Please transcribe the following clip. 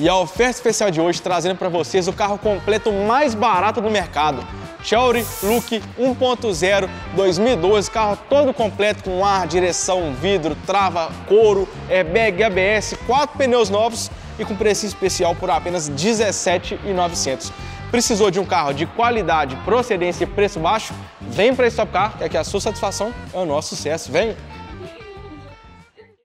E a oferta especial de hoje trazendo para vocês o carro completo mais barato do mercado. Chery Look 1.0 2012, carro todo completo com ar, direção, vidro, trava, couro, airbag, ABS, quatro pneus novos e com preço especial por apenas R$ 17.900. Precisou de um carro de qualidade, procedência e preço baixo? Vem para Stop Car, que aqui a sua satisfação é o nosso sucesso. Vem!